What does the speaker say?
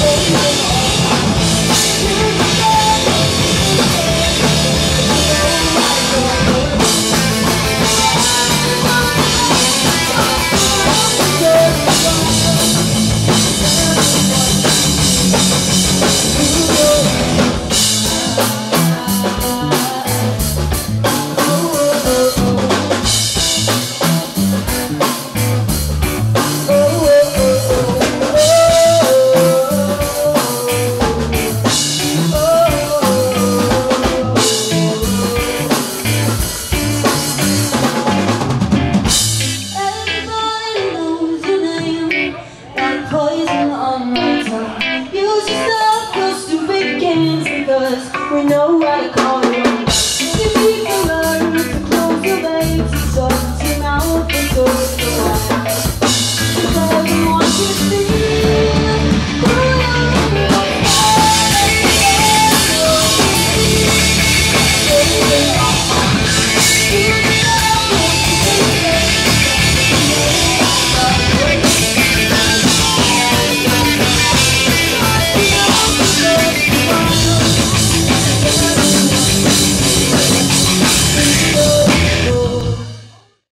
Música We know how to